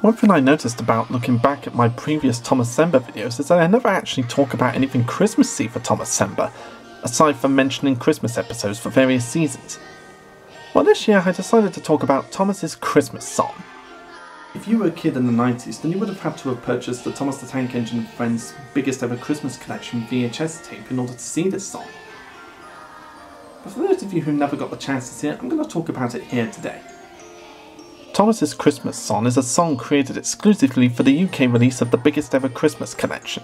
One thing I noticed about looking back at my previous Thomascember videos is that I never actually talk about anything Christmassy for Thomascember, aside from mentioning Christmas episodes for various seasons. Well this year I decided to talk about Thomas's Christmas song. If you were a kid in the 90s, then you would have had to have purchased the Thomas the Tank Engine Friends biggest ever Christmas collection VHS tape in order to see this song. But for those of you who never got the chance to see it, I'm going to talk about it here today. Thomas's Christmas Song is a song created exclusively for the UK release of the biggest ever Christmas collection.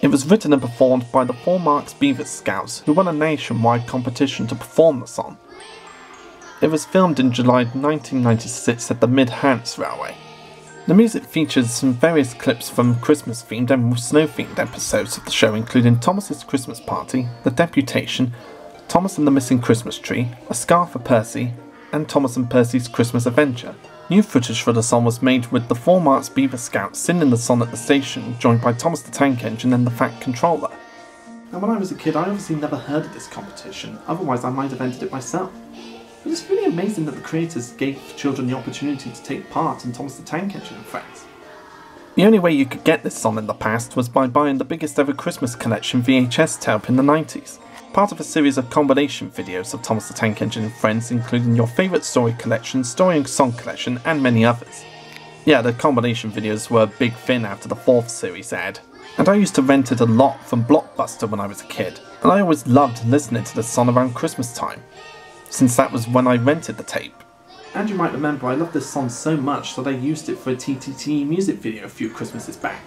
It was written and performed by the Four Marks Beavers Scouts, who won a nationwide competition to perform the song. It was filmed in July 1996 at the Mid-Hants Railway. The music features some various clips from Christmas themed and snow themed episodes of the show, including Thomas's Christmas Party, The Deputation, Thomas and the Missing Christmas Tree, A Scarf for Percy, and Thomas and Percy's Christmas Adventure. New footage for the song was made with the Four Marks Beaver Scouts singing the song at the station, joined by Thomas the Tank Engine and the Fat Controller. Now when I was a kid I obviously never heard of this competition, otherwise I might have entered it myself. It was really amazing that the creators gave children the opportunity to take part in Thomas the Tank Engine and Friends. The only way you could get this song in the past was by buying the biggest ever Christmas collection VHS tape in the 90s part of a series of combination videos of Thomas the Tank Engine and friends including your favourite story collection, story and song collection and many others. Yeah, the combination videos were a big thing after the fourth series aired, and I used to rent it a lot from Blockbuster when I was a kid, and I always loved listening to the song around Christmas time, since that was when I rented the tape. And you might remember I loved this song so much that I used it for a TTT music video a few Christmases back.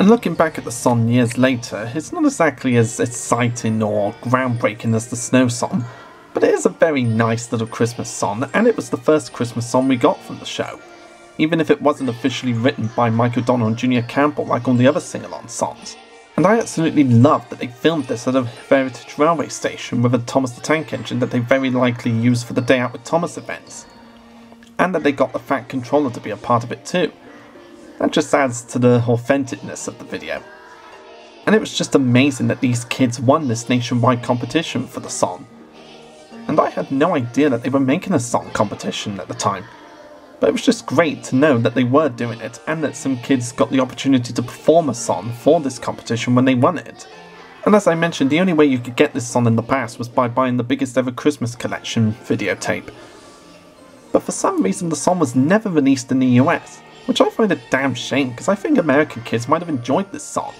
And looking back at the song years later, it's not exactly as exciting or groundbreaking as the Snow song, but it is a very nice little Christmas song, and it was the first Christmas song we got from the show, even if it wasn't officially written by Mike O'Donnell and Junior Campbell like all the other sing-along songs. And I absolutely love that they filmed this at a Heritage Railway station with a Thomas the Tank Engine that they very likely used for the Day Out with Thomas events. And that they got the Fat Controller to be a part of it too. That just adds to the authenticness of the video. And it was just amazing that these kids won this nationwide competition for the song. And I had no idea that they were making a song competition at the time. But it was just great to know that they were doing it and that some kids got the opportunity to perform a song for this competition when they won it. And as I mentioned, the only way you could get this song in the past was by buying the biggest ever Christmas collection videotape. But for some reason the song was never released in the US which I find a damn shame because I think American kids might have enjoyed this song.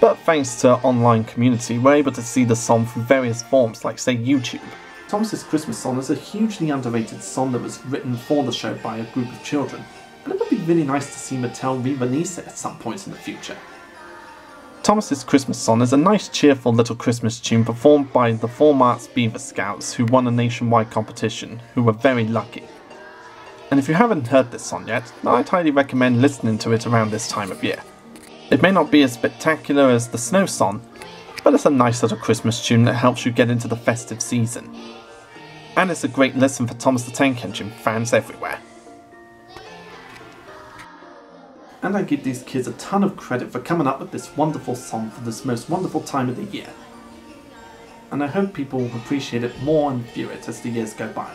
But thanks to online community, we're able to see the song through various forms like say YouTube. Thomas's Christmas song is a hugely underrated song that was written for the show by a group of children, and it would be really nice to see Mattel re-release it at some point in the future. Thomas's Christmas Song is a nice cheerful little Christmas tune performed by the Four Marks Beaver Scouts who won a nationwide competition, who were very lucky and if you haven't heard this song yet, I'd highly recommend listening to it around this time of year. It may not be as spectacular as the Snow Song, but it's a nice little Christmas tune that helps you get into the festive season. And it's a great listen for Thomas the Tank Engine fans everywhere. And I give these kids a ton of credit for coming up with this wonderful song for this most wonderful time of the year. And I hope people will appreciate it more and view it as the years go by.